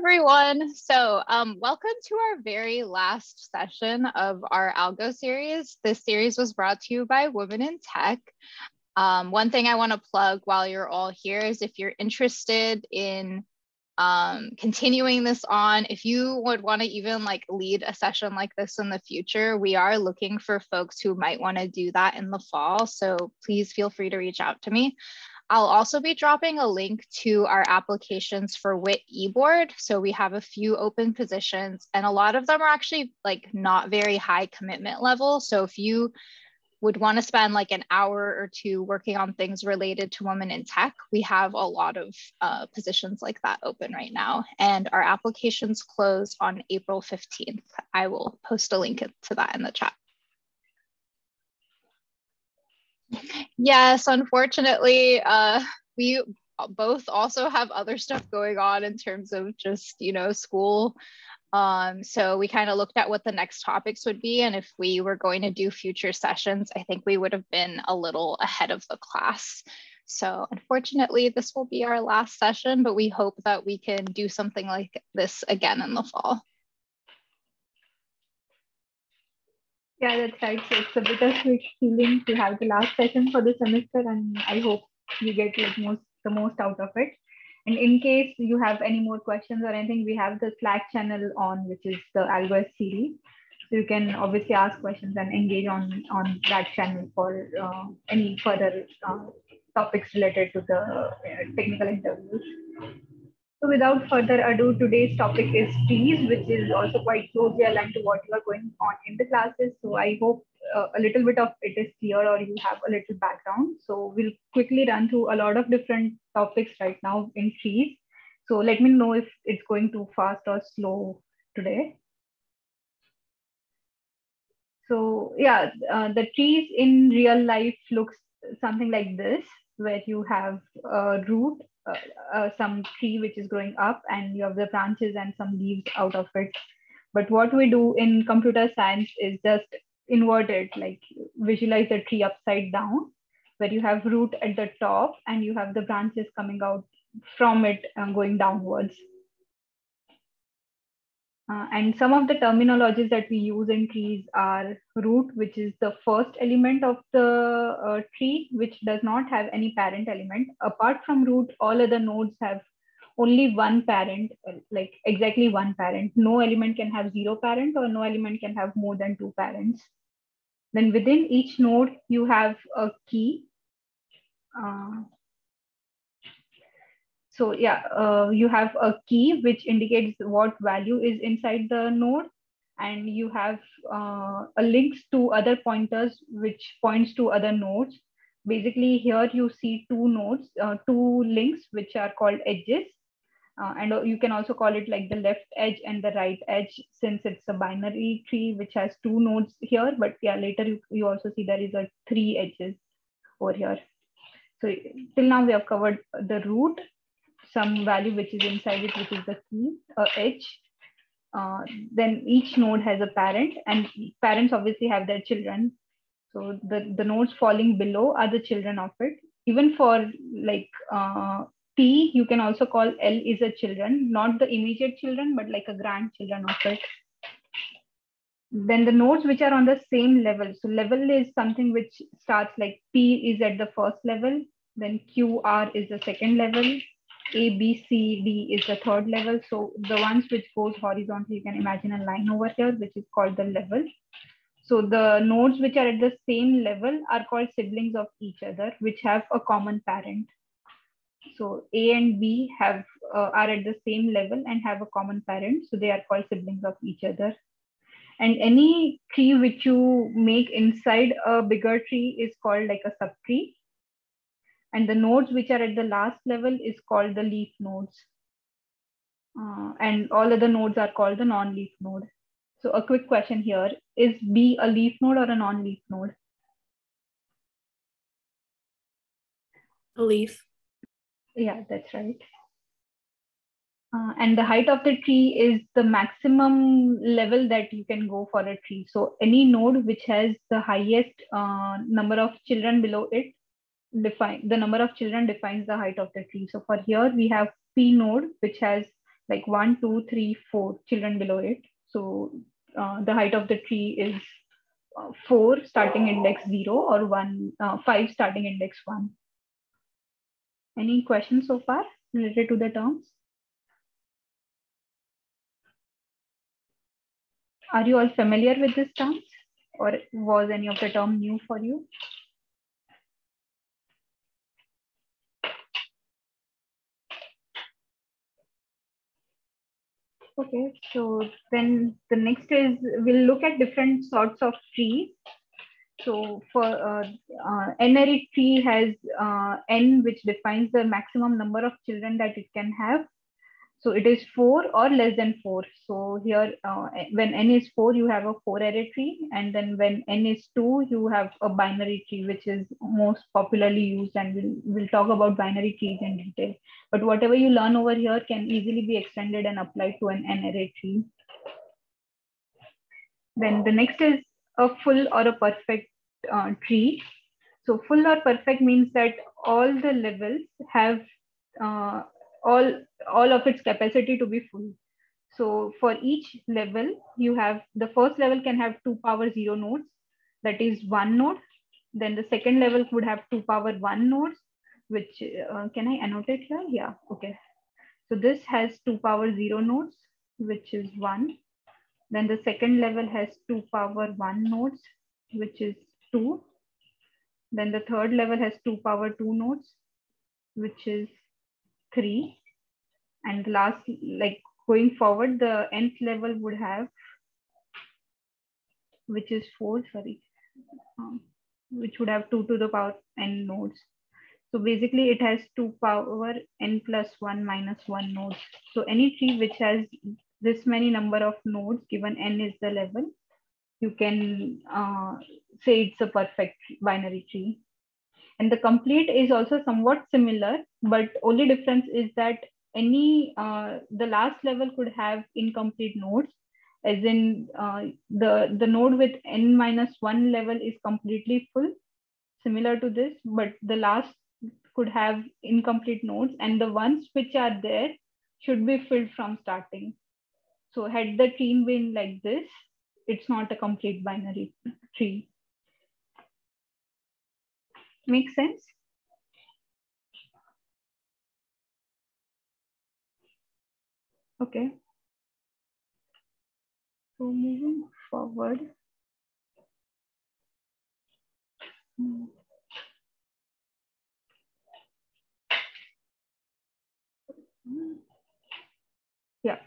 everyone. So, um, welcome to our very last session of our Algo series. This series was brought to you by Women in Tech. Um, one thing I want to plug while you're all here is if you're interested in um, continuing this on, if you would want to even like lead a session like this in the future, we are looking for folks who might want to do that in the fall. So please feel free to reach out to me. I'll also be dropping a link to our applications for WIT eBoard. So we have a few open positions and a lot of them are actually like not very high commitment level. So if you would want to spend like an hour or two working on things related to women in tech, we have a lot of uh, positions like that open right now. And our applications close on April 15th. I will post a link to that in the chat. Yes, unfortunately, uh, we both also have other stuff going on in terms of just, you know, school. Um, so we kind of looked at what the next topics would be. And if we were going to do future sessions, I think we would have been a little ahead of the class. So unfortunately, this will be our last session, but we hope that we can do something like this again in the fall. Yeah, that's right. So it's a bit of bittersweet feeling to have the last session for the semester, and I hope you get like most the most out of it. And in case you have any more questions or anything, we have the Slack channel on, which is the AlgoS series. So you can obviously ask questions and engage on on that channel for uh, any further uh, topics related to the uh, technical interviews. So without further ado, today's topic is trees, which is also quite closely aligned to what you are going on in the classes. So I hope uh, a little bit of it is clear or you have a little background. So we'll quickly run through a lot of different topics right now in trees. So let me know if it's going too fast or slow today. So yeah, uh, the trees in real life looks something like this, where you have a root Uh, uh, some tree which is growing up and you have the branches and some leaves out of it. But what we do in computer science is just invert it, like visualize the tree upside down, where you have root at the top and you have the branches coming out from it and going downwards. Uh, and some of the terminologies that we use in trees are root, which is the first element of the uh, tree, which does not have any parent element. Apart from root, all other nodes have only one parent, like exactly one parent. No element can have zero parent or no element can have more than two parents. Then within each node, you have a key. Uh, so yeah, uh, you have a key which indicates what value is inside the node and you have uh, a links to other pointers which points to other nodes. Basically here you see two nodes, uh, two links which are called edges. Uh, and you can also call it like the left edge and the right edge since it's a binary tree which has two nodes here. But yeah, later you, you also see there is a three edges over here. So till now we have covered the root, some value which is inside it, which is the key, uh, edge. Uh, then each node has a parent and parents obviously have their children. So the, the nodes falling below are the children of it. Even for like uh, T, you can also call L is a children, not the immediate children, but like a grandchildren of it. Then the nodes which are on the same level. So level is something which starts like P is at the first level, then QR is the second level, a, B, C, D is the third level. So the ones which goes horizontal, you can imagine a line over here, which is called the level. So the nodes which are at the same level are called siblings of each other, which have a common parent. So A and B have uh, are at the same level and have a common parent. So they are called siblings of each other. And any tree which you make inside a bigger tree is called like a subtree. And the nodes which are at the last level is called the leaf nodes. Uh, and all other nodes are called the non-leaf node. So a quick question here, is B a leaf node or a non-leaf node? A leaf. Yeah, that's right. Uh, and the height of the tree is the maximum level that you can go for a tree. So any node which has the highest uh, number of children below it define the number of children defines the height of the tree. So for here we have P node, which has like one, two, three, four children below it. So uh, the height of the tree is uh, four starting index zero or one, uh, five starting index one. Any questions so far related to the terms? Are you all familiar with these terms or was any of the term new for you? Okay, so then the next is we'll look at different sorts of trees. So for uh, uh, tree has uh, n, which defines the maximum number of children that it can have. So it is four or less than four. So here, uh, when n is four, you have a four array tree. And then when n is two, you have a binary tree, which is most popularly used. And we'll, we'll talk about binary trees in detail. But whatever you learn over here can easily be extended and applied to an n-ary tree. Then the next is a full or a perfect uh, tree. So full or perfect means that all the levels have uh, all all of its capacity to be full. So for each level, you have the first level can have two power zero nodes, that is one node. Then the second level would have two power one nodes, which uh, can I annotate here? Yeah, okay. So this has two power zero nodes, which is one. Then the second level has two power one nodes, which is two. Then the third level has two power two nodes, which is three. And last, like going forward, the nth level would have, which is four, sorry, um, which would have two to the power n nodes. So basically it has two power n plus one minus one nodes. So any tree which has this many number of nodes given n is the level, you can uh, say it's a perfect binary tree. And the complete is also somewhat similar, but only difference is that any, uh, the last level could have incomplete nodes, as in uh, the, the node with n minus one level is completely full, similar to this, but the last could have incomplete nodes and the ones which are there should be filled from starting. So had the tree been like this, it's not a complete binary tree. Make sense? Okay. So moving forward. Yeah.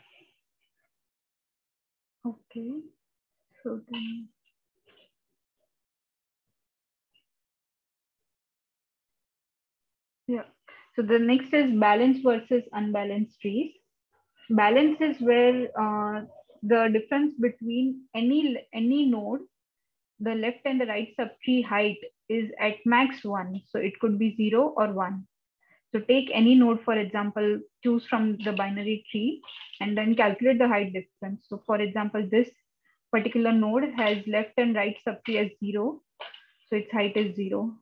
Okay. So then. So the next is balance versus unbalanced trees. Balance is where uh, the difference between any any node, the left and the right subtree height is at max one. So it could be zero or one. So take any node, for example, choose from the binary tree and then calculate the height difference. So for example, this particular node has left and right subtree as zero. So its height is zero.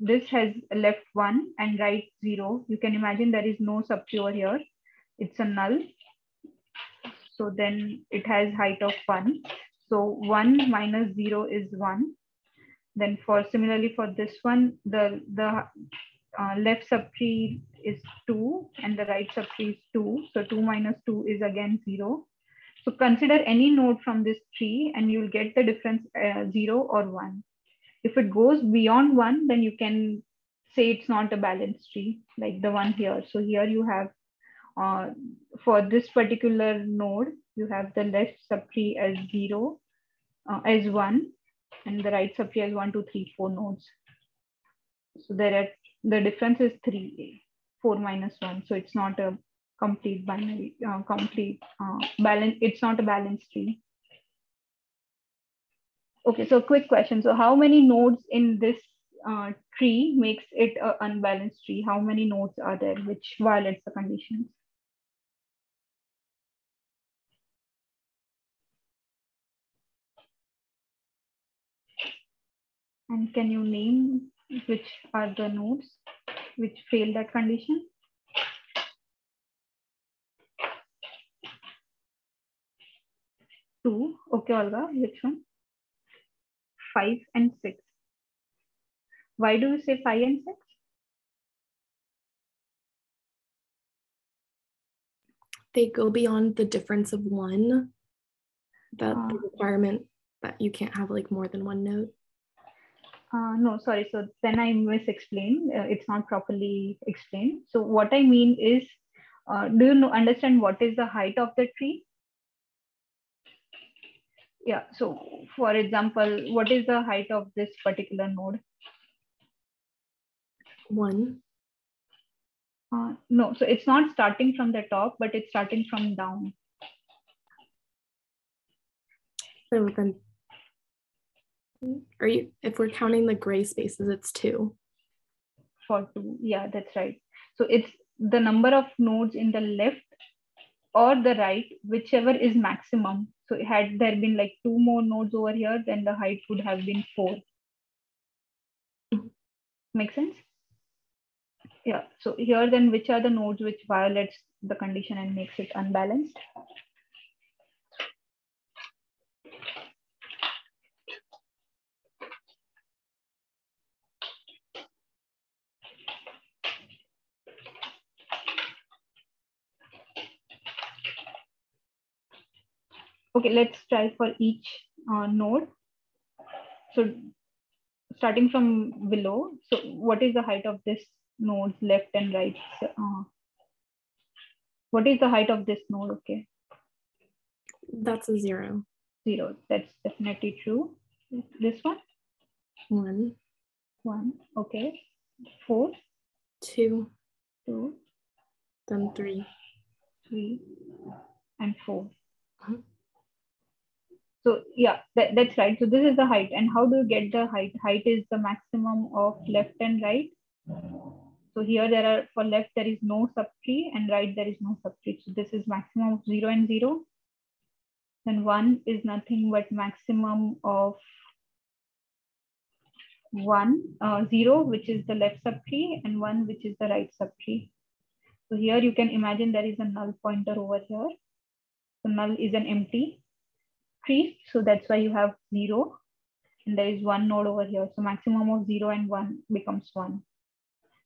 This has left one and right zero. You can imagine there is no subtree here. It's a null. So then it has height of one. So one minus zero is one. Then for similarly for this one, the, the uh, left subtree is 2 and the right subtree is 2. So 2 minus 2 is again 0. So consider any node from this tree and you'll get the difference uh, 0 or 1. If it goes beyond 1, then you can say it's not a balanced tree like the one here. So here you have, uh, for this particular node, you have the left subtree as 0, uh, as 1, and the right subtree as 1, 2, 3, 4 nodes. So there are the difference is 3, 4 minus 1. So it's not a complete binary, uh, complete uh, balance. It's not a balanced tree. Okay, so quick question. So how many nodes in this uh, tree makes it an unbalanced tree? How many nodes are there which violates the conditions? And can you name which are the nodes which fail that condition? 2. Okay, Olga, which one? 5 and 6. Why do you say 5 and 6? They go beyond the difference of one, the, Uh. the requirement that you can't have like more than one note. Uh, no, sorry. So then I misexplained. Uh, it's not properly explained. So what I mean is, uh, do you know, understand what is the height of the tree? Yeah. So for example, what is the height of this particular node? One. Uh, no, so it's not starting from the top, but it's starting from down. So then, are you, if we're counting the gray spaces, it's two. for two. Yeah, that's right. So it's the number of nodes in the left or the right, whichever is maximum. So had there been like two more nodes over here, then the height would have been four. Make sense? Yeah. So here then which are the nodes which violates the condition and makes it unbalanced? Okay, let's try for each uh, node. So starting from below, so what is the height of this nodes left and right? Uh, what is the height of this node? Okay, That's a zero. zero. That's definitely true. This one, One, one. Okay, four, two, two, then three. three, and four. Mhm. So yeah, that, that's right. So this is the height. And how do you get the height? Height is the maximum of left and right. So here there are, for left, there is no subtree and right, there is no subtree. So this is maximum of zero and zero. Then one is nothing but maximum of one, uh, zero, which is the left subtree and one, which is the right subtree. So here you can imagine there is a null pointer over here. So null is an empty So that's why you have zero. And there is one node over here. So maximum of zero and one becomes one.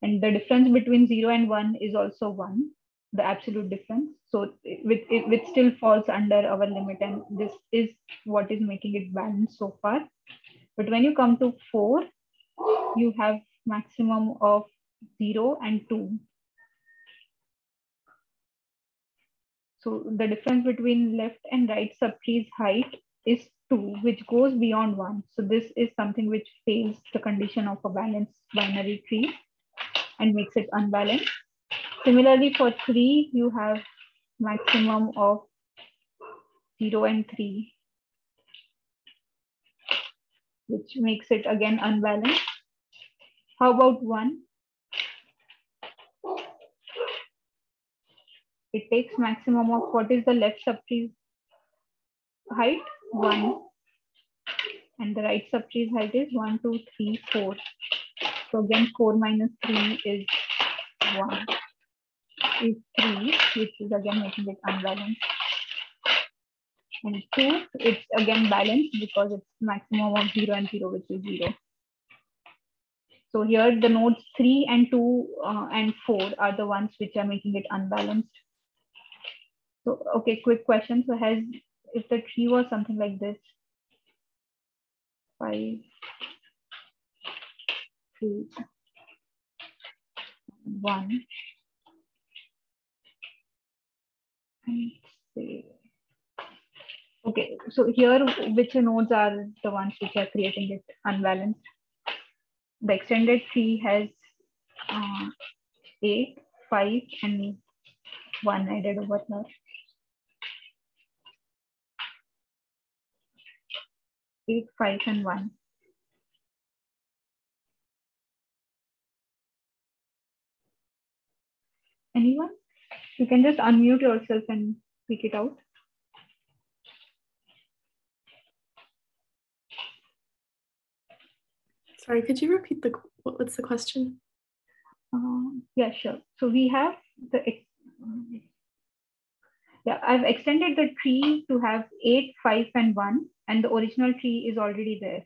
And the difference between zero and one is also one, the absolute difference. So it, with, it, it still falls under our limit. And this is what is making it balanced so far. But when you come to four, you have maximum of zero and two. So the difference between left and right subtree's height is two, which goes beyond one. So this is something which fails the condition of a balanced binary tree and makes it unbalanced. Similarly, for three, you have maximum of zero and three, which makes it again unbalanced. How about one? It takes maximum of what is the left subtree's height? One. And the right subtree's height is one, two, three, four. So again, four minus three is one. Is three, which is again making it unbalanced. And two, it's again balanced because it's maximum of zero and zero, which is zero. So here the nodes three and two uh, and four are the ones which are making it unbalanced. So, okay, quick question. So has, if the tree was something like this, five, two, one, and say, okay, so here, which nodes are the ones which are creating it unbalanced? The extended tree has uh, eight, five, and one added over here. Eight, five, and one. Anyone? You can just unmute yourself and speak it out. Sorry, could you repeat the what, what's the question? Uh, yeah, sure. So we have the Yeah, I've extended the tree to have eight, five, and one, and the original tree is already there.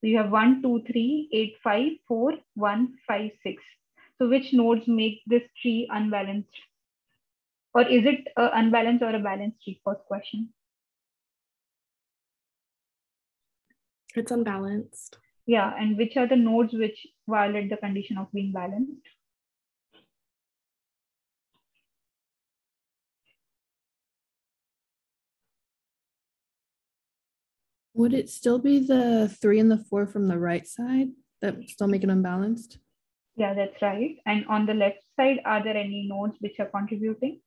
So you have one, two, three, eight, five, four, one, five, six. So which nodes make this tree unbalanced? Or is it a unbalanced or a balanced tree? First question. It's unbalanced. Yeah, and which are the nodes which violate the condition of being balanced? Would it still be the three and the four from the right side that still make it unbalanced? Yeah, that's right. And on the left side, are there any nodes which are contributing?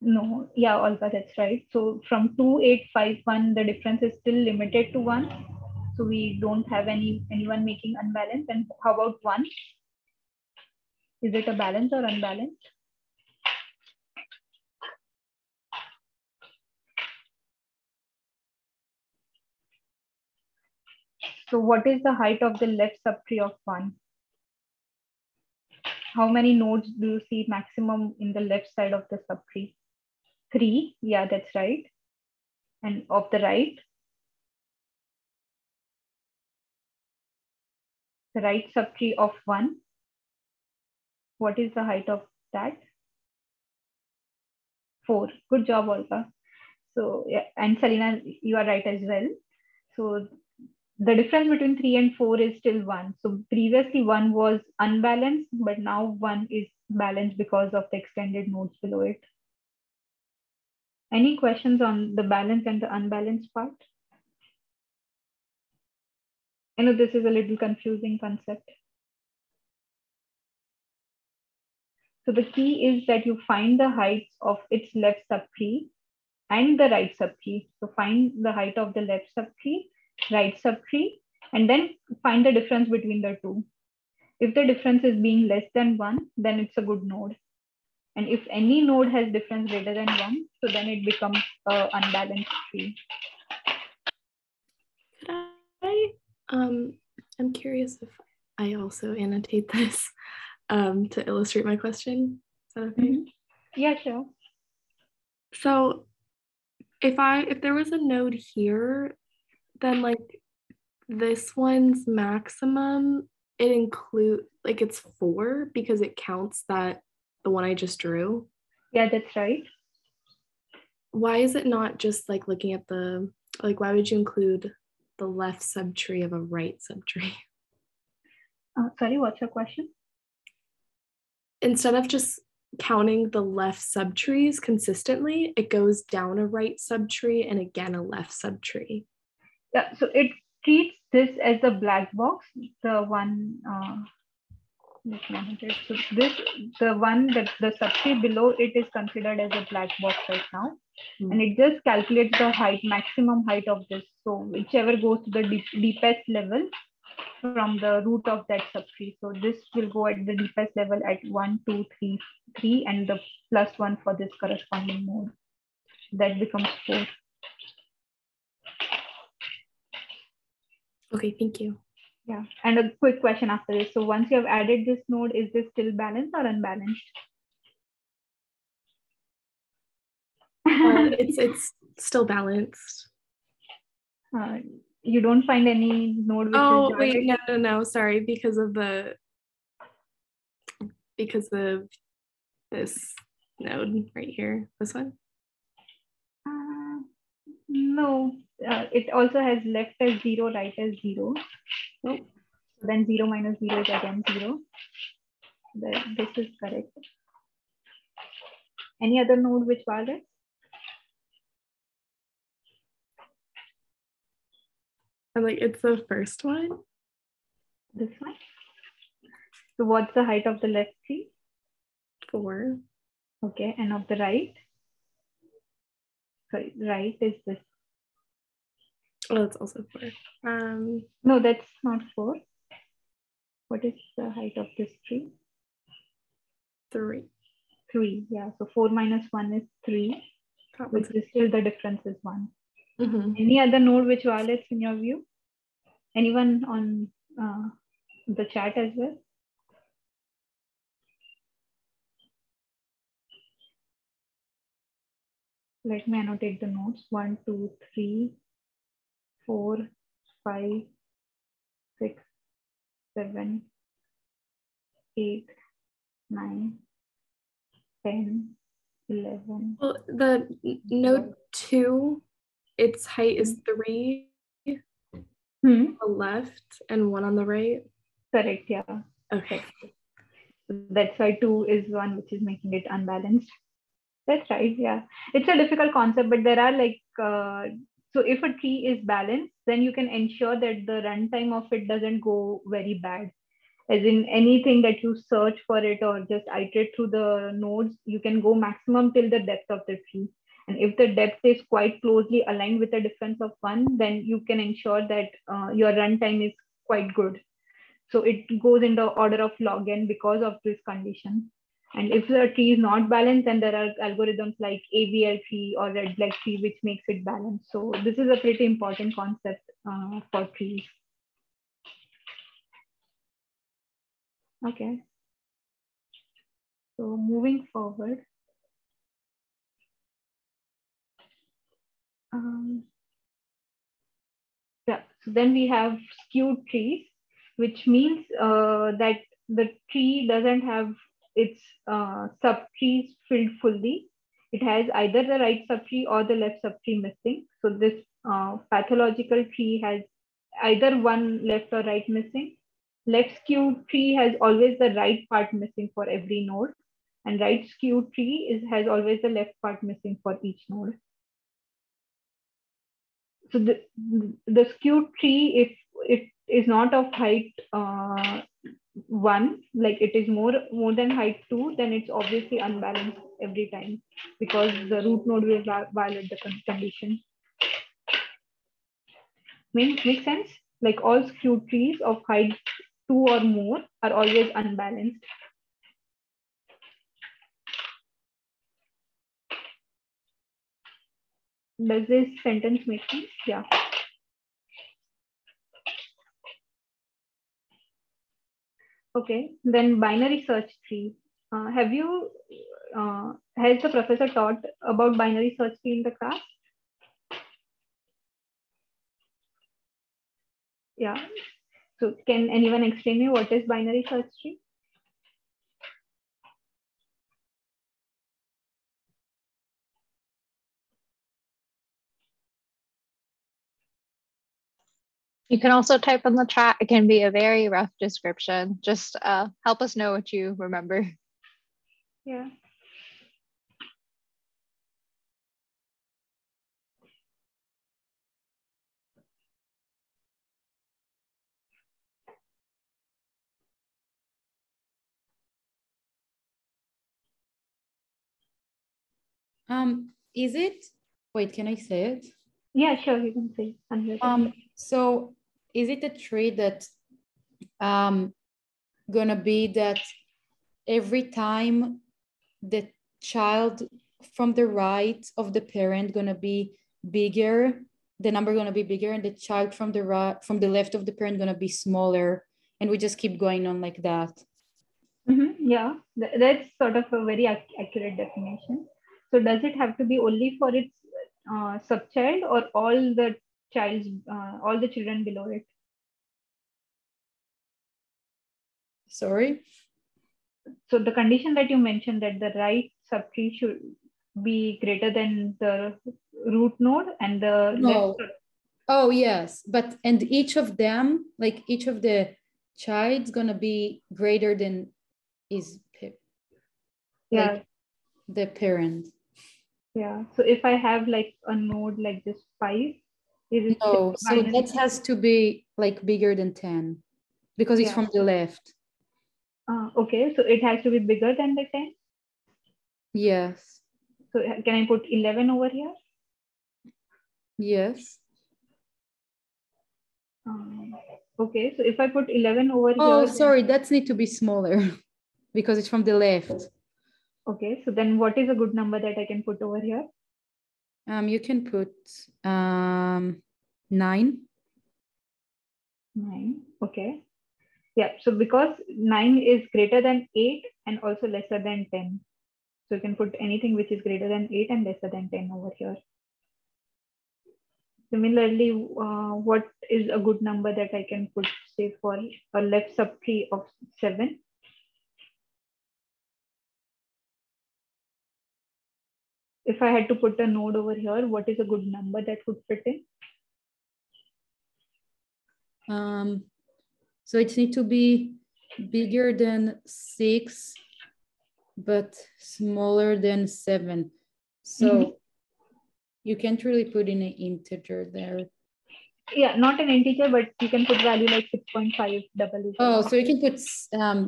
No, yeah, Olga, that's right. So from 2851, the difference is still limited to one. So we don't have any anyone making unbalanced. And how about one? Is it a balance or unbalanced? So what is the height of the left subtree of one? How many nodes do you see maximum in the left side of the subtree? Three, yeah, that's right. And of the right? The right subtree of one. What is the height of that? Four. Good job, Olga. So, yeah, and Selina, you are right as well. So the difference between three and four is still one. So previously one was unbalanced, but now one is balanced because of the extended nodes below it. Any questions on the balance and the unbalanced part? I know this is a little confusing concept. So the key is that you find the heights of its left subtree and the right subtree. So find the height of the left subtree, right subtree, and then find the difference between the two. If the difference is being less than one, then it's a good node. And if any node has difference greater than one, so then it becomes a unbalanced tree. Um, I'm curious if I also annotate this um, to illustrate my question. Is that okay? Mhm. Yeah, sure. So if I, if there was a node here, then like this one's maximum, it include, like it's four because it counts that the one I just drew. Yeah, that's right. Why is it not just like looking at the, like, why would you include the left subtree of a right subtree? Uh, sorry, what's your question? Instead of just counting the left subtrees consistently, it goes down a right subtree and again a left subtree. Yeah, so it treats this as the black box, the one, uh, just one hundred. So this, the one that the subtree below it is considered as a black box right now. Hmm. And it just calculates the height, maximum height of this. So whichever goes to the deep, deepest level from the root of that subtree. So this will go at the deepest level at one, two, three, three, and the plus one for this corresponding node. That becomes four. Okay, thank you. Yeah, and a quick question after this. So once you have added this node, is this still balanced or unbalanced? Uh, it's it's still balanced. Uh, you don't find any node Oh wait, no, no, no, sorry, because of the because of this node right here, this one. Uh, no, uh, it also has left as zero, right as zero. So then zero minus zero is again zero. That this is correct. Any other node which violates? And uh, like it's the first one. This one. So what's the height of the left tree? Four. Okay, and of the right? Sorry, right is this. Oh, that's also four. Um, No, that's not four. What is the height of this tree? three. Three, yeah. So four minus one is three, That which is still the difference is one. Mhm. Any other node which violates in your view? Anyone on uh, the chat as well? Let me annotate the nodes. One, two, three, four, five, six, seven, eight, nine, ten, eleven. Well, the note two, its height is three Hmm, on the left and one on the right. correct, yeah. Okay. That's why two is one which is making it unbalanced. That's right, yeah. It's a difficult concept, but there are like, uh, so if a tree is balanced, then you can ensure that the runtime of it doesn't go very bad. As in anything that you search for it or just iterate through the nodes, you can go maximum till the depth of the tree. And if the depth is quite closely aligned with a difference of one, then you can ensure that uh, your runtime is quite good. So it goes in the order of log n because of this condition. And if the tree is not balanced, then there are algorithms like AVL tree or red black tree, which makes it balanced. So this is a pretty important concept uh, for trees. Okay. So moving forward. Um, yeah, so then we have skewed trees, which means uh, that the tree doesn't have its uh, subtrees filled fully. It has either the right subtree or the left subtree missing. So this uh, pathological tree has either one left or right missing. Left skewed tree has always the right part missing for every node. And right skewed tree is, has always the left part missing for each node. So the, the skewed tree, if it is not of height uh, one, like it is more more than height two, then it's obviously unbalanced every time because the root node will violate the condition. Make, make sense? Like all skewed trees of height two or more are always unbalanced. Does this sentence make sense? Yeah. Okay, then binary search tree. Uh, have you, uh, has the professor taught about binary search tree in the class? Yeah. So can anyone explain me what is binary search tree? You can also type in the chat. It can be a very rough description. Just uh, help us know what you remember. Yeah. Um, is it? Wait, can I say it? Yeah, sure, you can say. unmuted. Um, so is it a tree that um gonna be that every time the child from the right of the parent gonna be bigger, the number gonna be bigger, and the child from the right from the left of the parent gonna be smaller, and we just keep going on like that. Mhm, Yeah, th- that's sort of a very ac- accurate definition. So does it have to be only for its uh, subchild or all the child's, uh, all the children below it? Sorry. So the condition that you mentioned that the right subtree should be greater than the root node and the No. left Oh yes, but and each of them, like each of the child's gonna be greater than is yeah, like the parent. yeah. So if I have like a node like this five, is it No, so that has to be like bigger than 10 because it's Yeah. from the left. Uh, okay, so it has to be bigger than the 10. Yes. So uh, can I put 11 over here? Yes. Um, okay, so if I put 11 over Oh, here. sorry, that's need to be smaller because it's from the left. Okay, so then what is a good number that I can put over here? Um, you can put um, nine. Nine. Okay. Yeah. So because nine is greater than eight and also lesser than 10. So you can put anything which is greater than eight and lesser than 10 over here. Similarly, uh, what is a good number that I can put, say, for a left subtree of seven? If I had to put a node over here, what is a good number that would fit in? Um, so it needs to be bigger than six, but smaller than seven. So mm -hmm. you can't really put in an integer there. Yeah, not an integer, but you can put value like 6.5 double. Oh, so you can put um,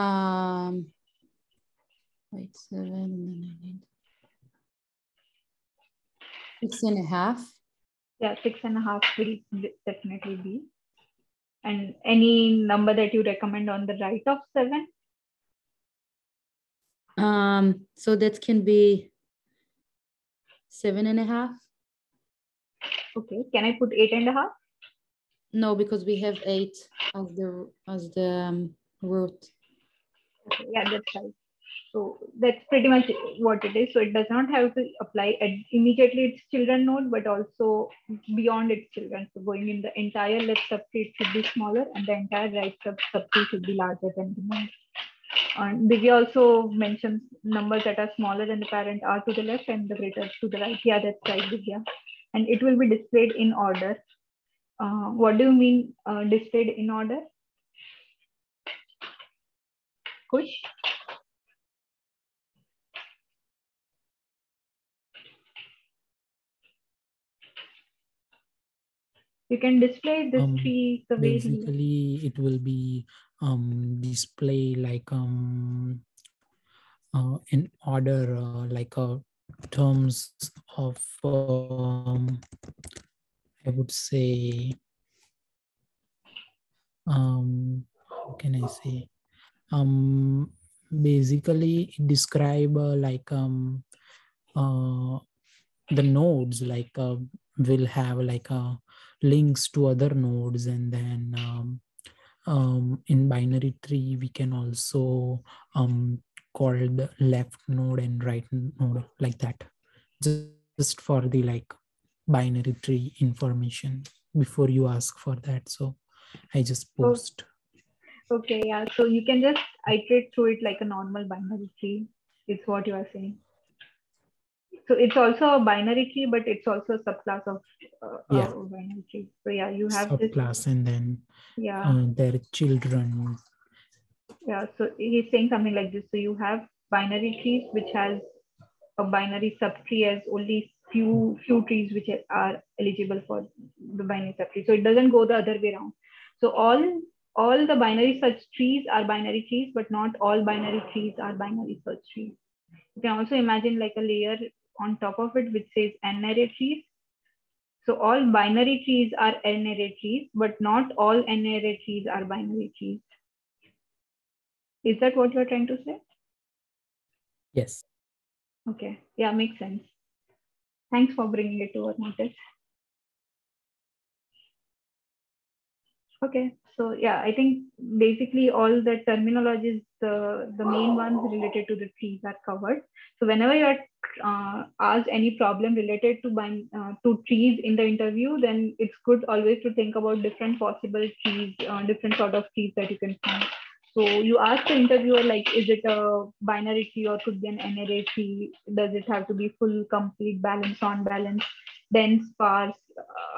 um, wait, seven, and then nine, six and a half. Yeah, six and a half will definitely be. And any number that you recommend on the right of seven? Um, so that can be seven and a half. Okay, can I put eight and a half? No, because we have eight as the as the um, root. Okay, yeah, that's right. So that's pretty much what it is. So it does not have to apply at immediately its children node, but also beyond its children. So going in the entire left subtree should be smaller and the entire right sub subtree should be larger than the node. And Divya also mentions numbers that are smaller than the parent are to the left and the greater to the right. Yeah, that's right, Divya. And it will be displayed in order. Uh, what do you mean uh, displayed in order? Kush? You can display this um, tree the way basically it will be um display like um uh, in order uh, like uh, terms of um, i would say um how can i say? Um basically describe uh, like um uh the nodes like uh, will have like a links to other nodes and then um, um, in binary tree we can also um, call the left node and right node like that. Just, just for the like binary tree information before you ask for that. So i just post. Okay yeah. So you can just iterate through it like a normal binary tree is what you are saying so it's also a binary tree, but it's also a subclass of uh, yeah. binary tree. So yeah, you have subclass this, and then yeah, uh, their children. Yeah, so he's saying something like this. So you have binary trees which has a binary subtree as only few few trees which are eligible for the binary subtree. So it doesn't go the other way around. So all all the binary search trees are binary trees, but not all binary trees are binary search trees. You can also imagine like a layer on top of it which says n-ary trees. So all binary trees are n-ary trees, but not all n-ary trees are binary trees. Is that what you're trying to say? Yes. Okay. Yeah, makes sense. Thanks for bringing it to our notice. Okay, so yeah, I think basically all the terminologies, the, the main ones related to the trees are covered. So whenever you are uh, asked any problem related to bind, uh, to trees in the interview, then it's good always to think about different possible trees, uh, different sort of trees that you can find. So you ask the interviewer like, is it a binary tree or could be an n-ary tree? Does it have to be full, complete, balance, on balance, dense, sparse?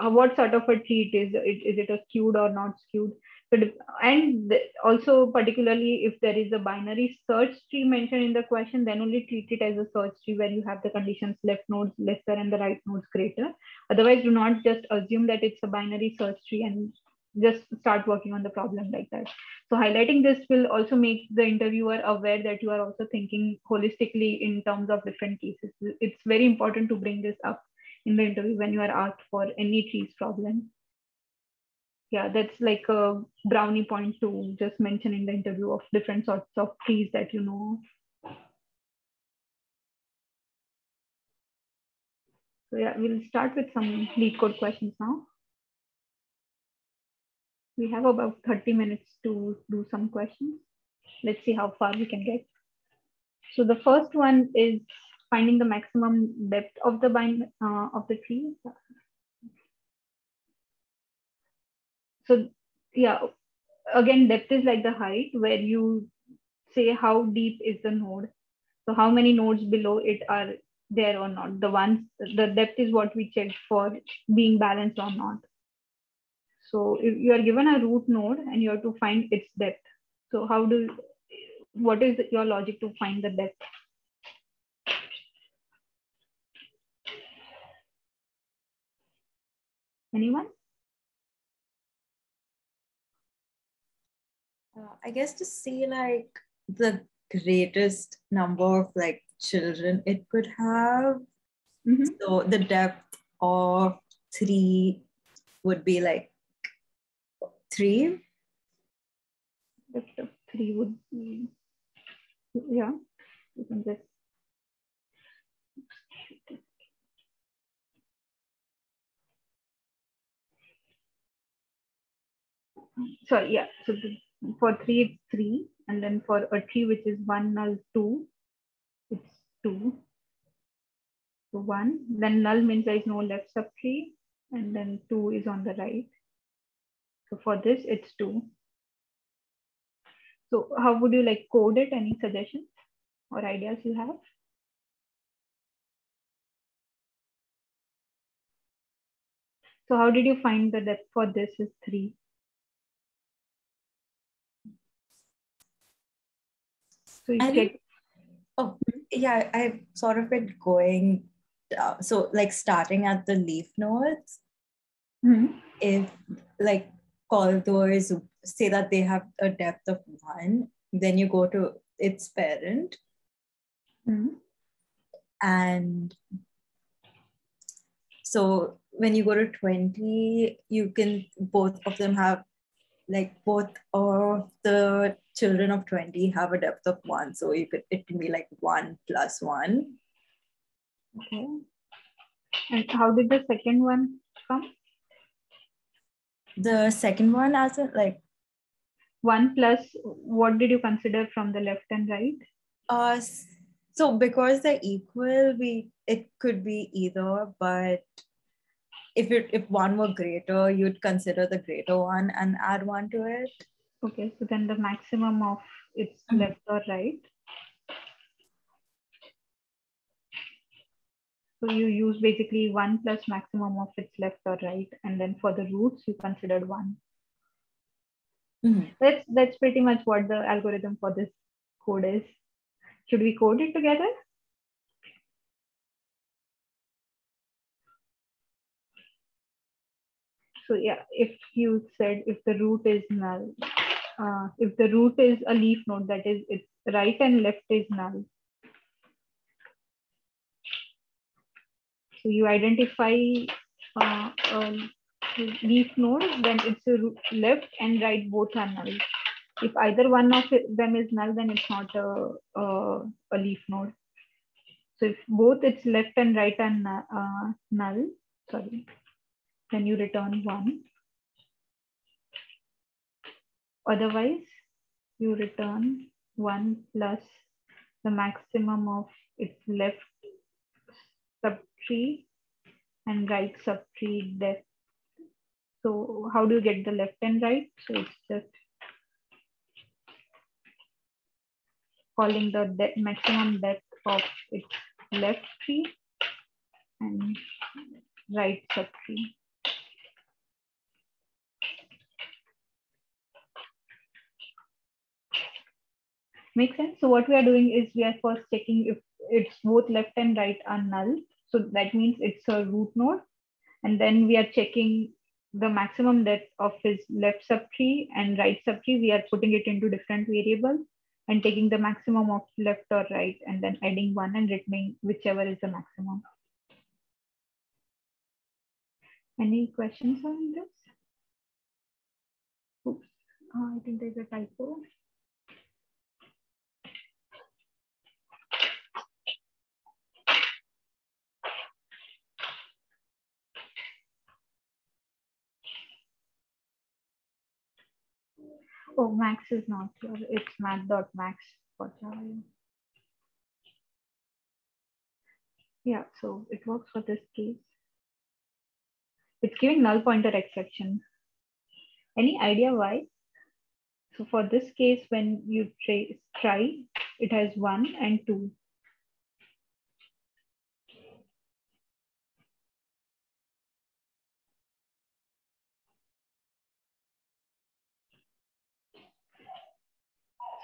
Uh, what sort of a tree it is? Is it a skewed or not skewed? So, and also particularly if there is a binary search tree mentioned in the question, then only treat it as a search tree where you have the conditions left nodes lesser and the right nodes greater. Otherwise, do not just assume that it's a binary search tree and just start working on the problem like that. So highlighting this will also make the interviewer aware that you are also thinking holistically in terms of different cases. It's very important to bring this up in the interview when you are asked for any trees problem. Yeah, that's like a brownie point to just mention in the interview of different sorts of trees that you know So yeah, we'll start with some LeetCode questions now. We have about 30 minutes to do some questions. Let's see how far we can get. So the first one is finding the maximum depth of the bind uh, of the tree. So yeah, again, depth is like the height where you say how deep is the node. So how many nodes below it are there or not. The ones, the depth is what we check for being balanced or not. So if you are given a root node and you have to find its depth. So how do, what is your logic to find the depth? Anyone? Uh, I guess to see like the greatest number of like children it could have. Mhm. So the depth of three would be like three. Depth of three would be, yeah, you can just. Sorry, yeah, so for three, it's three, and then for a tree, which is one null two, it's two. So one, then null means there is no left subtree, and then two is on the right. So for this, it's two. So how would you like code it? Any suggestions or ideas you have? So how did you find the depth for this is three? So you I think- Oh, yeah, I've sort of been going. Uh, so, like, starting at the leaf nodes, Mhm. if like corridors say that they have a depth of one, then you go to its parent Mhm. and so when you go to 20 you can both of them have like both of the children of 20 have a depth of one so you could it can be like one plus one okay. And how did the second one come? the second one as a like One plus, what did you consider from the left and right? uh so because they're equal we it could be either but if it if one were greater you'd consider the greater one and add one to it Okay, so then the maximum of its Mhm. left or right. So you use basically one plus maximum of its left or right, and then for the roots you considered one. Mhm. That's that's pretty much what the algorithm for this code is. Should we code it together? So yeah, if you said if the root is null, uh, if the root is a leaf node, that is its right and left is null. So you identify uh, a leaf node, then it's left and right both are null. If either one of them is null, then it's not a, a, a leaf node. So if both its left and right are uh, null, sorry, then you return one. Otherwise, you return one plus the maximum of its left subtree and right subtree depth. So how do you get the left and right? So it's just calling the de maximum depth of its left tree and right subtree. Makes sense. So what we are doing is we are first checking if it's both left and right are null. So that means it's a root node. And then we are checking the maximum depth of his left subtree and right subtree. We are putting it into different variables and taking the maximum of left or right and then adding one and returning whichever is the maximum. Any questions on this? Oops, uh, I think there's a typo. Oh, max is not here. It's math.max for Java. Yeah, so it works for this case. It's giving null pointer exception. Any idea why? So for this case, when you try, try it has one and two.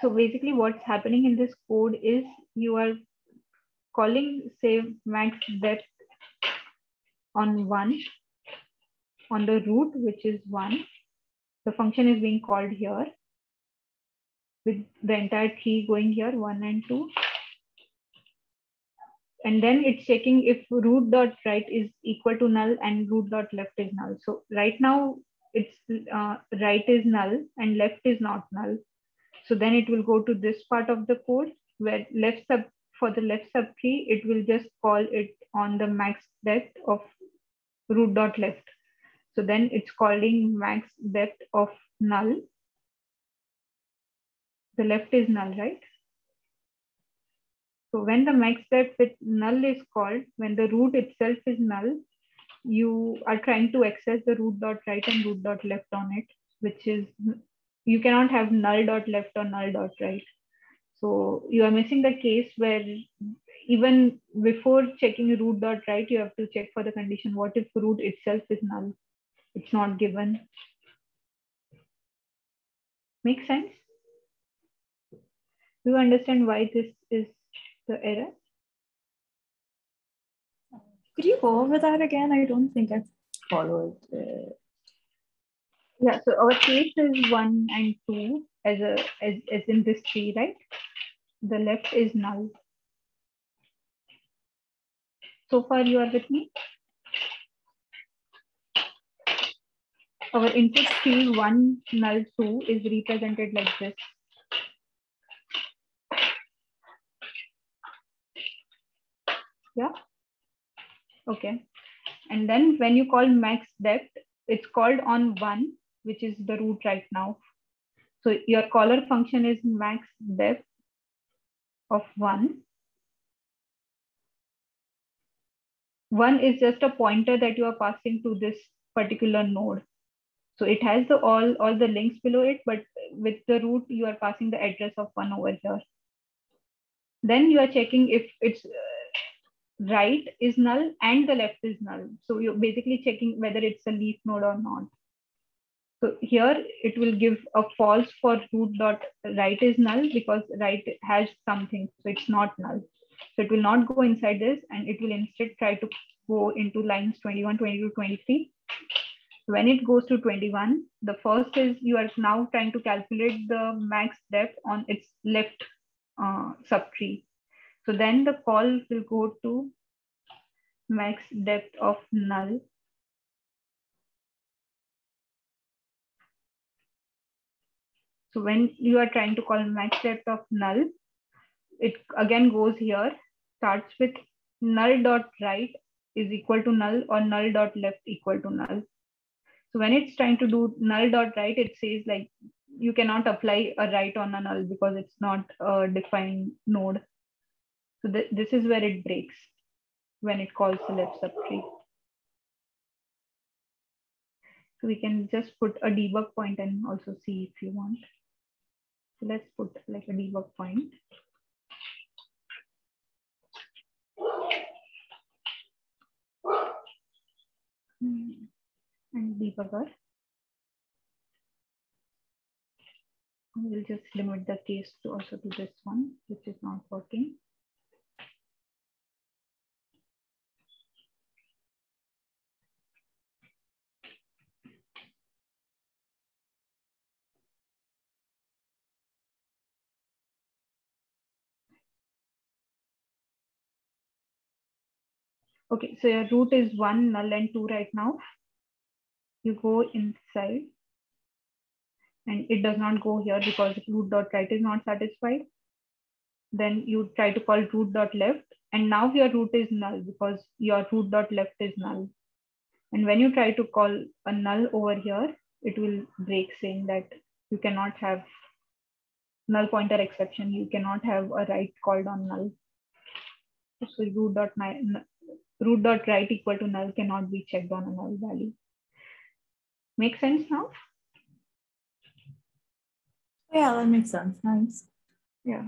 So basically what's happening in this code is you are calling say max depth on one on the root, which is one. The function is being called here with the entire tree going here, one and two. And then it's checking if root dot right is equal to null and root dot left is null. So right now it's uh, right is null and left is not null. So then it will go to this part of the code where left sub for the left subtree, it will just call it on the max depth of root dot left. So then it's calling max depth of null. The left is null, right? So when the max depth with null is called, when the root itself is null, you are trying to access the root dot right and root dot left on it, which is, you cannot have null dot left or null dot right. So you are missing the case where even before checking root dot right, you have to check for the condition. What if root itself is null? It's not given. Make sense? Do you understand why this is the error? Could you go over that again? I don't think I followed. Uh... Yeah, so our case is one and two as a as, as in this tree, right? The left is null. So far you are with me? Our input tree one null two is represented like this. Yeah. Okay. And then when you call max depth, it's called on one, which is the root right now. So your caller function is max depth of one. One is just a pointer that you are passing to this particular node. So it has the all, all the links below it, but with the root, you are passing the address of one over here. Then you are checking if it's uh, right is null and the left is null. So you're basically checking whether it's a leaf node or not. So here it will give a false for root dot right is null because right has something, so it's not null. So it will not go inside this and it will instead try to go into lines 21, 22, 23. When it goes to 21, the first is you are now trying to calculate the max depth on its left uh, subtree. So then the call will go to max depth of null So when you are trying to call max depth of null, it again goes here, starts with null dot right is equal to null or null dot left equal to null. So when it's trying to do null dot right, it says like you cannot apply a right on a null because it's not a defined node. So th this is where it breaks when it calls the left subtree. So we can just put a debug point and also see if you want. So let's put like a debug point. Hmm. And debugger. We'll just limit the case to also to this one, which is not working. Okay, so your root is one, null and two right now. You go inside and it does not go here because root dot right is not satisfied. Then you try to call root dot left and now your root is null because your root dot left is null. And when you try to call a null over here, it will break saying that You cannot have null pointer exception. You cannot have a right called on null. So root dot root dot right equal to null cannot be checked on a null value. Make sense now? Yeah, that makes sense. Nice. Yeah.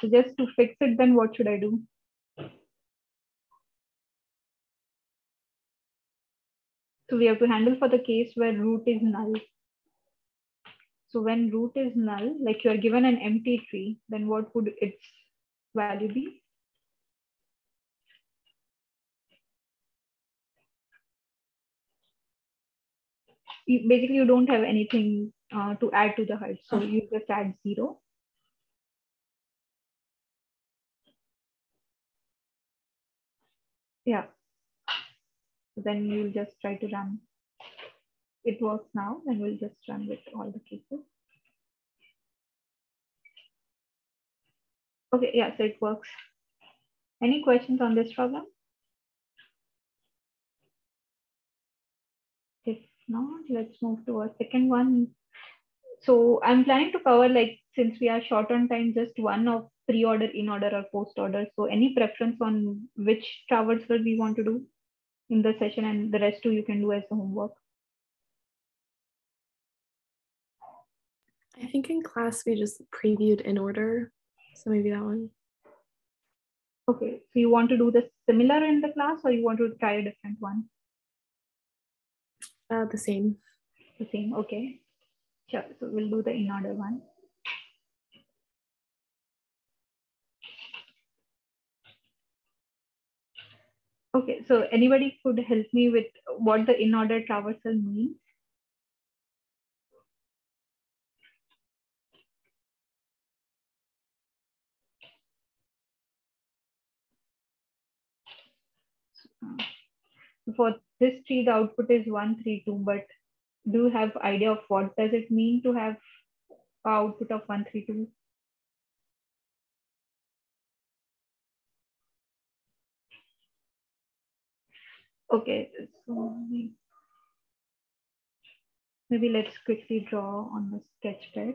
So just to fix it, then what should I do? So we have to handle for the case where root is null. So when root is null, like you are given an empty tree, then what would its value be? Basically you don't have anything uh, to add to the height. So you just add zero. Yeah. Then you'll just try to run. It works now, and we'll just run with all the cases. Okay, yeah, so it works. Any questions on this problem? Not, let's move to a second one. So I'm planning to cover like, since we are short on time, just one of pre-order, in-order or post-order. So any preference on which traversal we want to do in the session and the rest too you can do as the homework? I think in class we just previewed in order. So maybe that one. Okay, so you want to do the similar in the class or you want to try a different one? Uh, the same. The same, okay. Sure, so we'll do the in order one. Okay, so anybody could help me with what the in order traversal means? For this tree, the output is 132, but do you have idea of what does it mean to have output of 132? Okay, so maybe let's quickly draw on the sketch pad.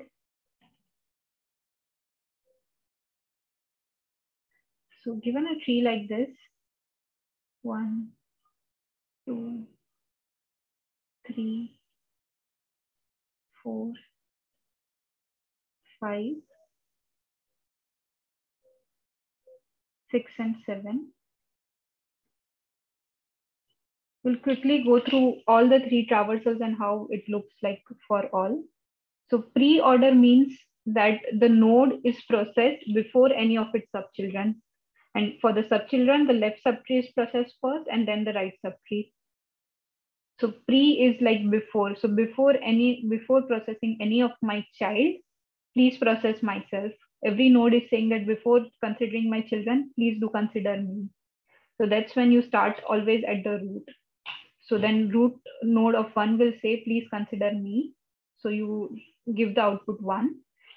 So given a tree like this, one, two, three, four, five, six, and seven. We'll quickly go through all the three traversals and how it looks like for all. So pre-order means that the node is processed before any of its subchildren. And for the subchildren, the left subtree is processed first and then the right subtree. So pre is like before. So before any before processing any of my child, please process myself. Every node is saying that before considering my children, please do consider me. So that's when you start always at the root. So then root node of one will say, please consider me. So you give the output one,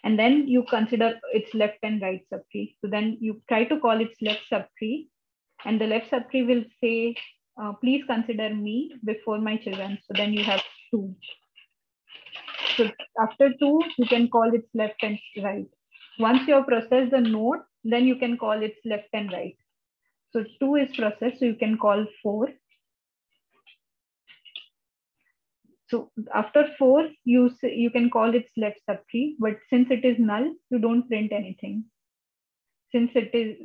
and then you consider its left and right subtree. So then you try to call its left subtree, and the left subtree will say, uh, please consider me before my children. So then you have two. So after two, you can call its left and right. Once you have processed the node, then you can call its left and right. So two is processed, so you can call four. So after four, you, you can call its left subtree, but since it is null, you don't print anything. Since it is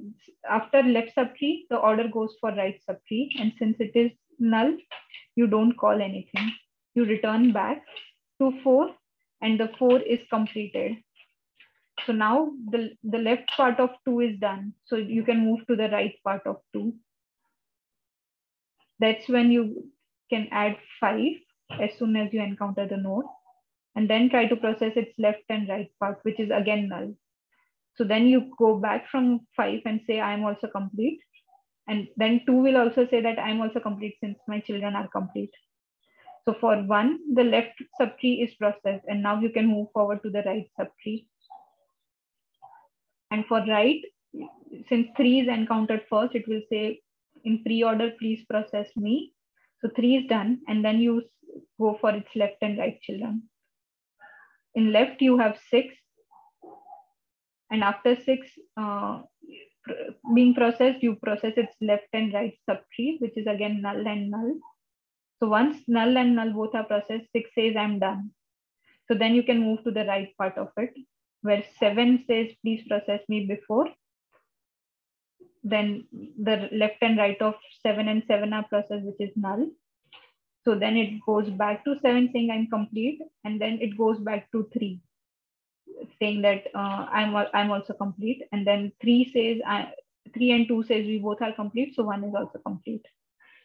after left subtree, the order goes for right subtree. And since it is null, you don't call anything. You return back to four and the four is completed. So now the, the left part of two is done. So you can move to the right part of two. That's when you can add five as soon as you encounter the node and then try to process its left and right part, which is again null. So then you go back from five and say, I'm also complete. And then two will also say that I'm also complete since my children are complete. So for one, the left subtree is processed and now you can move forward to the right subtree. And for right, since three is encountered first, it will say in pre-order, please process me. So three is done and then you go for its left and right children. in left you have six. And after six uh, being processed, you process its left and right subtree, which is again null and null. So once null and null both are processed, six says I'm done. So then you can move to the right part of it, where seven says please process me before. Then the left and right of seven and seven are processed, which is null. So then it goes back to seven saying I'm complete, and then it goes back to three saying that uh, I'm I'm also complete, and then three says I, three and two says we both are complete, so one is also complete.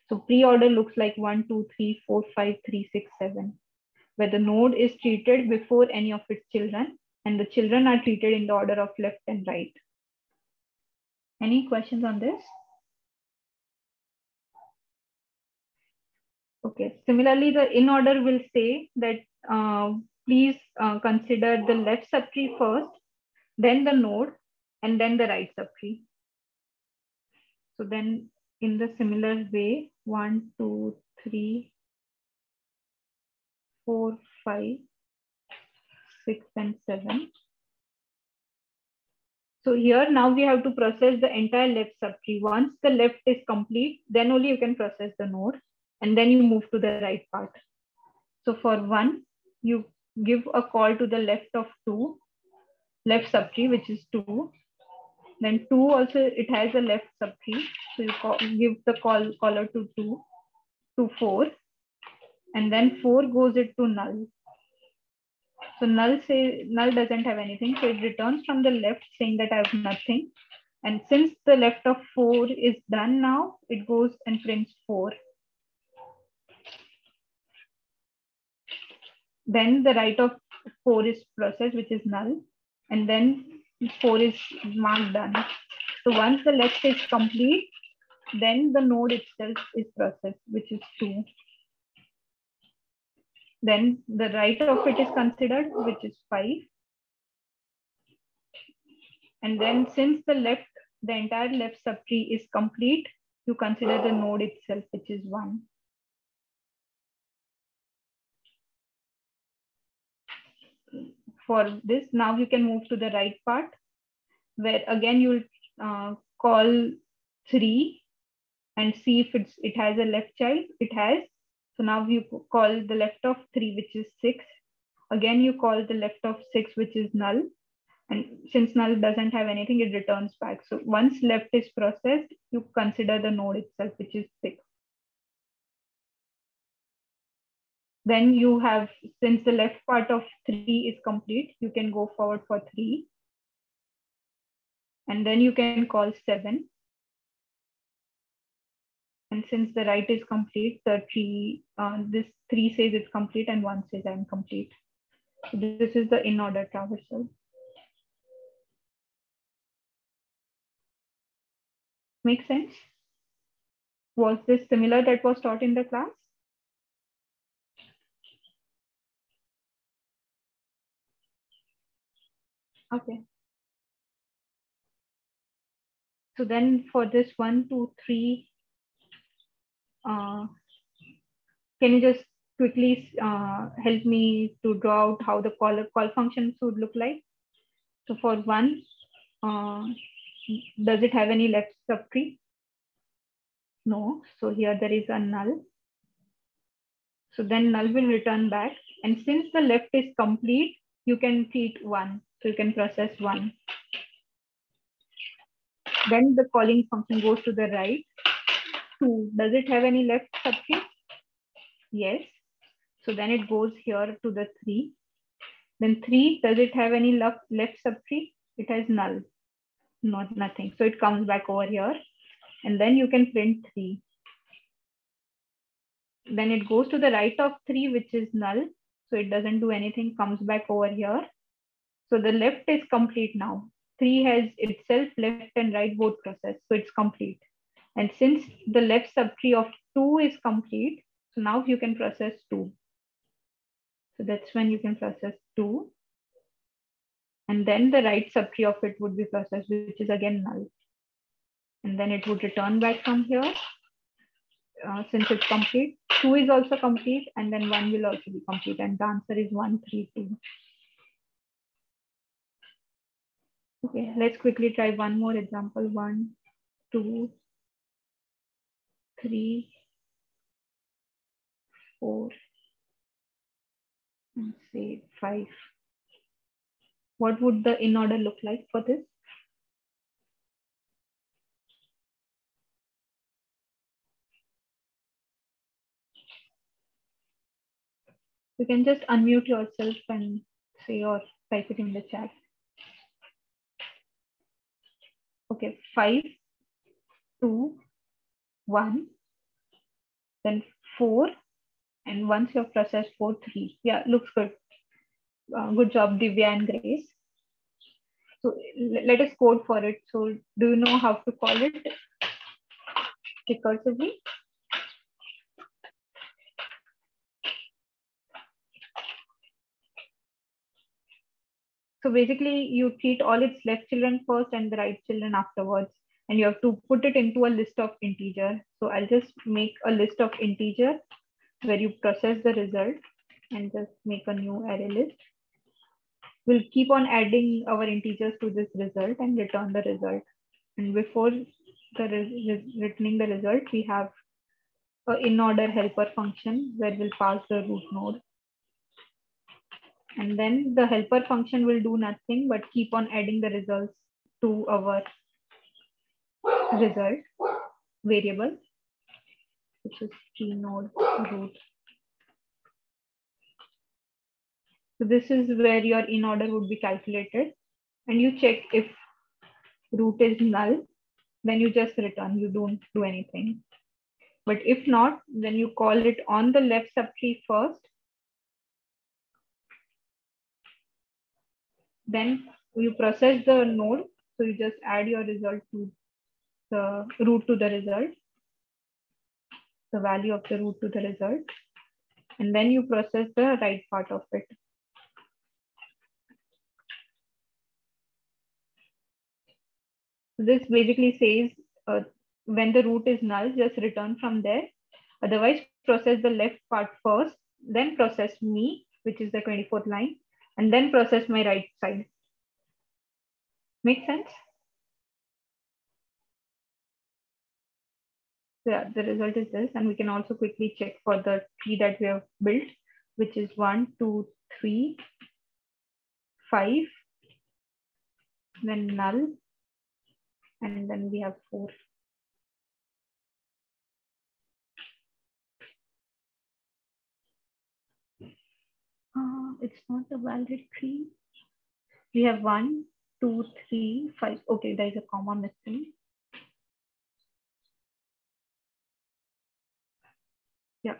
So pre-order looks like one, two, three, four, five, three, six, seven, where the node is treated before any of its children, and the children are treated in the order of left and right. Any questions on this? Okay, similarly, the in order will say that uh, please uh, consider the left subtree first, then the node, and then the right subtree. So then in the similar way, one, two, three, four, five, six, and seven. So here now we have to process the entire left subtree. Once the left is complete, then only you can process the node and then you move to the right part. So for one, you give a call to the left of two, left subtree, which is two. Then two also, it has a left subtree. So you call, give the call caller to two, to four. And then four goes it to null. So null say null doesn't have anything. So it returns from the left saying that I have nothing. And since the left of four is done now, it goes and prints four. Then the right of 4 is processed, which is null. And then 4 is marked done. So once the left is complete, then the node itself is processed, which is 2. Then the right of it is considered, which is 5. And then since the left, the entire left subtree is complete, you consider the node itself, which is 1. for this. Now you can move to the right part where again you'll uh, call three and see if it's, it has a left child. It has. So now you call the left of three, which is six. Again, you call the left of six, which is null. And since null doesn't have anything, it returns back. So once left is processed, you consider the node itself, which is six. Then you have, since the left part of three is complete, you can go forward for three. And then you can call seven. And since the right is complete, the three, uh, this three says it's complete and one says I'm complete. So this is the in order traversal. Make sense? Was this similar that was taught in the class? Okay. So then for this one, two, three, can you just quickly uh, help me to draw out how the call, call functions would look like? So for one, uh, does it have any left subtree? No, so here there is a null. So then null will return back. And since the left is complete, you can treat one. So you can process one. Then the calling function goes to the right. Two, does it have any left subtree? Yes. So then it goes here to the three. Then three, does it have any left, left subtree? It has null, not nothing. So it comes back over here. And then you can print three. Then it goes to the right of three, which is null. So it doesn't do anything, comes back over here. So the left is complete now. Three has itself left and right both processed, so it's complete. And since the left subtree of two is complete, so now you can process two. So that's when you can process two. And then the right subtree of it would be processed, which is again null. And then it would return back from here. Uh, since it's complete, two is also complete, and then one will also be complete. And the answer is one, three, two. Okay, let's quickly try one more example. One, two, three, four, and say five. What would the in order look like for this? You can just unmute yourself and say or type it in the chat. Okay, five, two, one, then four, and once you've processed four, three. Yeah, looks good. Uh, good job, Divya and Grace. So let us code for it. So do you know how to call it recursively? So basically you treat all its left children first and the right children afterwards. And you have to put it into a list of integer. So I'll just make a list of integer where you process the result and just make a new array list. We'll keep on adding our integers to this result and return the result. And before the returning the result, we have a in order helper function where we'll pass the root node. And then the helper function will do nothing but keep on adding the results to our result variable, which is key node root. So this is where your in order would be calculated. And you check if root is null, then you just return, you don't do anything. But if not, then you call it on the left subtree first Then you process the node. So you just add your result to the root to the result, the value of the root to the result. And then you process the right part of it. This basically says uh, when the root is null, just return from there. Otherwise, process the left part first, then process me, which is the 24th line, and then process my right side. Make sense? Yeah, the result is this, and we can also quickly check for the tree that we have built, which is one, two, three, five, then null, and then we have four. Uh, it's not a valid tree. We have one, two, three, five. Okay, there is a comma missing. Yeah.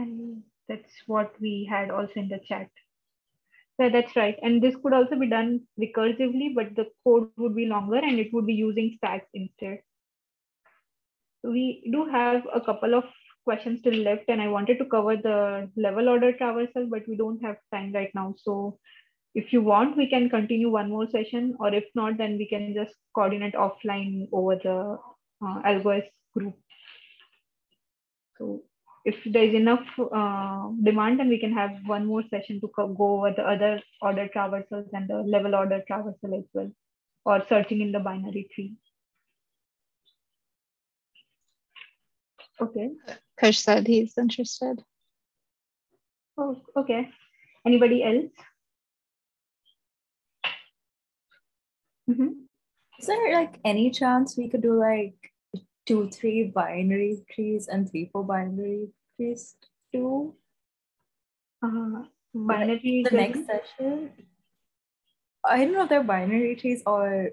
And that's what we had also in the chat. Yeah, that's right. And this could also be done recursively, but the code would be longer and it would be using stacks instead. So we do have a couple of questions still left and I wanted to cover the level order traversal, but we don't have time right now. So if you want, we can continue one more session, or if not, then we can just coordinate offline over the uh, group. So if there's enough uh, demand, then we can have one more session to go over the other order traversals and the level order traversal as well, or searching in the binary tree. Okay. Kush said he's interested. Oh, okay. Anybody else? Mm-hmm. Is there like any chance we could do like two, three binary trees and three, four binary trees too? Uh, binary the next session. I don't know if they're binary trees or,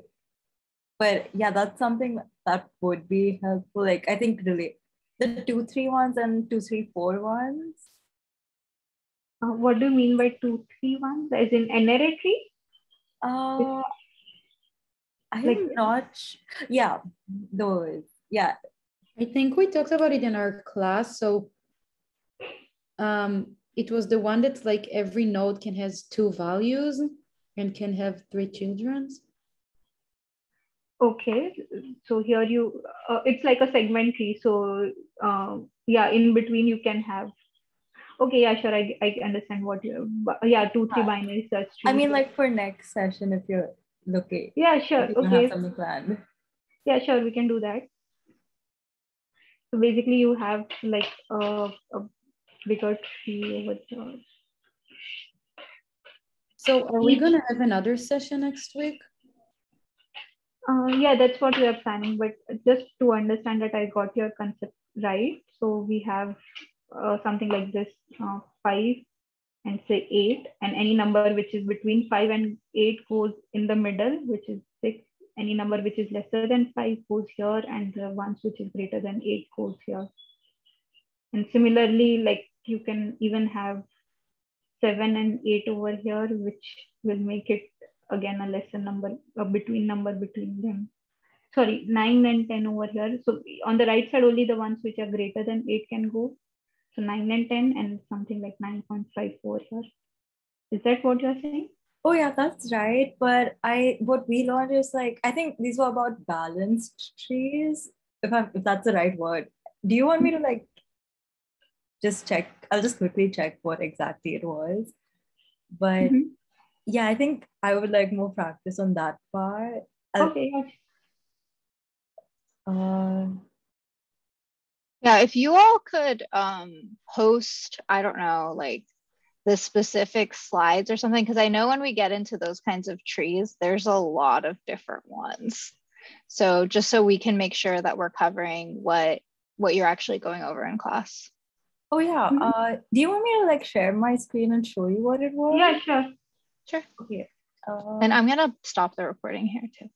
but yeah, that's something that would be helpful. Like I think really the two, three ones and two, three, four ones. Uh, what do you mean by two, three ones? As in an n-ary tree? Uh, I'm like, not. Yeah, those. Yeah. I think we talked about it in our class. So um, it was the one that's like every node can has two values and can have three children. Okay, so here you, uh, it's like a segment tree. So uh, yeah, in between you can have, Okay, yeah, sure. I, I understand what you. Yeah, two three Yeah. binary search. I mean, like for next session, if you're looking, Yeah, sure. if you Okay. have something planned. Yeah, sure. We can do that. So basically, you have like a, a bigger tree over there. So are we gonna have another session next week? Uh, yeah, that's what we are planning. But just to understand that I got your concept right. So we have uh, something like this uh, five and say eight, and any number which is between five and eight goes in the middle, which is six. Any number which is lesser than five goes here, and the ones which is greater than eight goes here. And similarly, like you can even have seven and eight over here, which will make it again a lesser number, a between number between them. Sorry, nine and 10 over here. So on the right side, only the ones which are greater than eight can go. So nine and 10 and something like 9.54 here. Is that what you're saying? Oh yeah, that's right. But I what we learned is like I think these were about balanced trees. If I if that's the right word. Do you want me to like just check? I'll just quickly check what exactly it was. But Mhm. yeah, I think I would like more practice on that part. I'll- Okay, yeah. Uh, Yeah, if you all could um, post, I don't know, like the specific slides or something, because I know when we get into those kinds of trees, there's a lot of different ones. So just so we can make sure that we're covering what what you're actually going over in class. oh yeah. Mhm. Uh, do you want me to like share my screen and show you what it was? Yeah, sure. Sure. Okay. Uh, And I'm gonna stop the recording here too.